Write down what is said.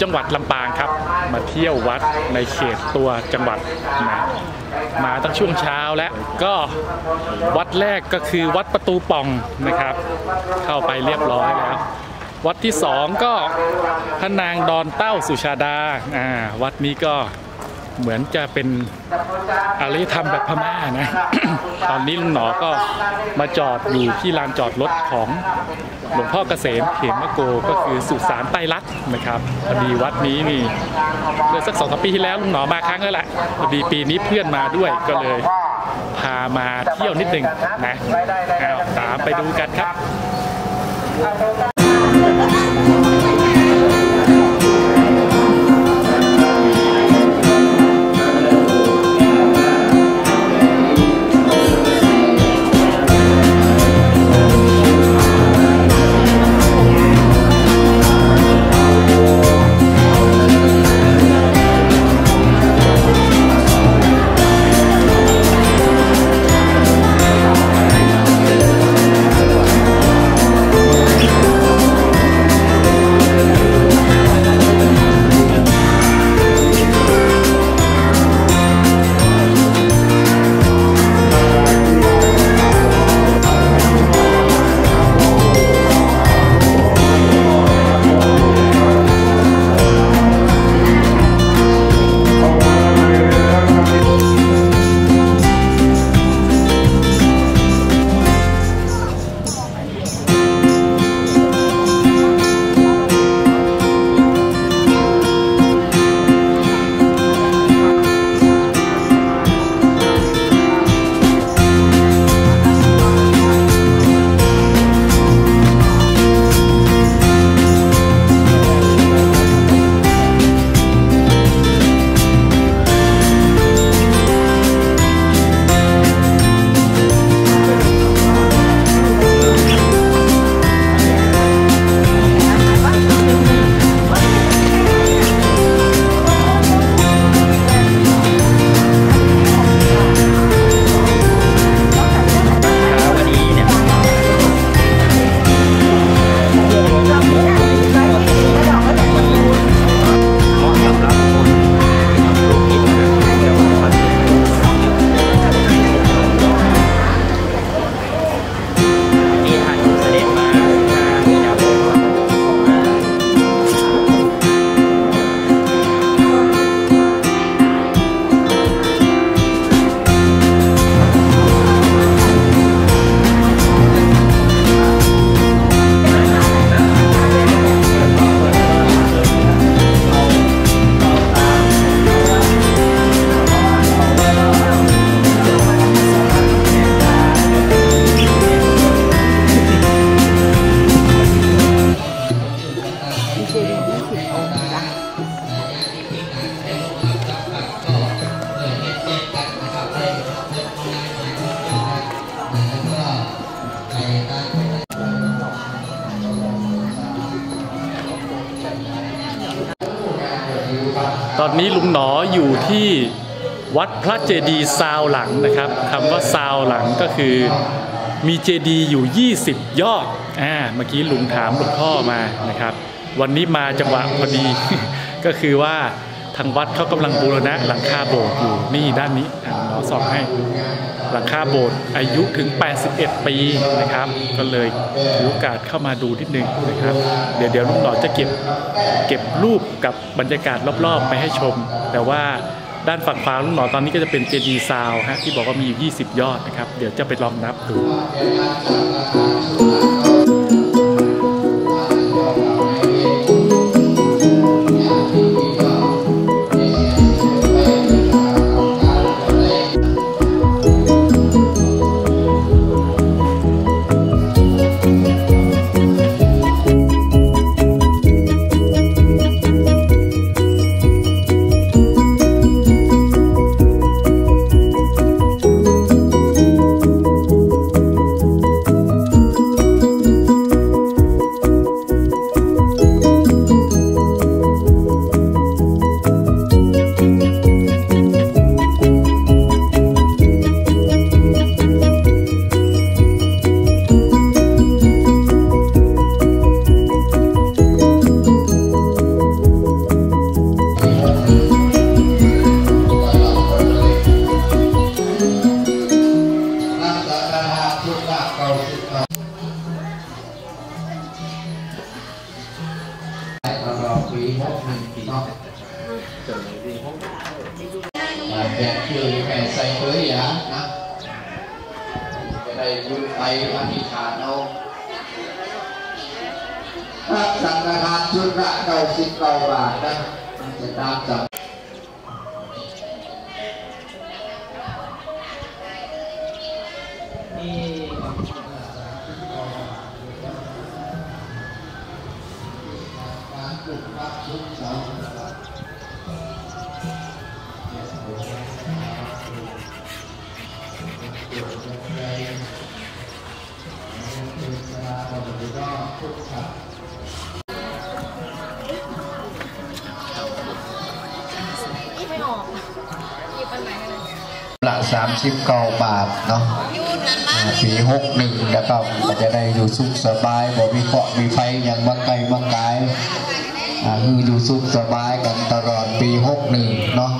จังหวัดลำปางครับ มาเที่ยววัดในเขตตัวจังหวัดนะมาตั้งช่วงเช้าแล้วก็วัดแรกก็คือวัดประตูป่องนะครับ เข้าไปเรียบร้อยแล้ววัดที่สองก็พระนางดอนเต้าสุชาดาอ่าวัดนี้ก็ เหมือนจะเป็นอารยธรรมแบบพม่านะ ตอนนี้ลุงหนอก็มาจอดอยู่ที่ลานจอดรถของหลวงพ่อเกษมเขมโกก็คือสุสานไตรลักษณ์นะครับพอดีวัดนี้นี่เมื่อสักสองสามปีที่แล้วลุงหนอมาครั้งแล้วแหละพอดีปีนี้เพื่อนมาด้วยก็เลย พามาเที่ยวนิดหนึ่งนะตามไปดูกันครับ ตอนนี้ลุงหนออยู่ที่วัดพระเจดีย์ซาวหลังนะครับคำว่าซาวหลังก็คือมีเจดีย์อยู่ 20 ยอดอ่าเมื่อกี้ลุงถามหลวงพ่อมานะครับ วันนี้มาจังหวะพอดี ก็คือว่า ทางวัดเขากำลังบูรณะหลังคาโบสถ์อยู่นี่ด้านนี้อะหมอสองให้หลังคาโบสถ์อายุถึง 81 ปีนะครับ ก็เลยถือโอกาสเข้ามาดูนิดนึงนะครับ เดี๋ยวเดี๋ยวลุงหนอจะเก็บเก็บรูปกับบรรยากาศรอบๆ ไปให้ชม แต่ว่าด้านฝั่งฟ้าลุงหนอตอนนี้ก็จะเป็นเจดีซาวฮะที่บอกว่ามีอยู่ 20 ยอดนะครับ เดี๋ยวจะไปลองนับดู อธิษฐานเอาครับสังฆทานชุดละเก้าสิบเก้าบาทนะจะตามจับ 39 บาทเนาะปีหกหนึ่งนะครับจะได้อยู่สุขสบายบ่มีเกาะมีไฟอย่างมาไกลมากาคืออยู่สุขสบายกันตลอดปีหกหนึ่งเนาะ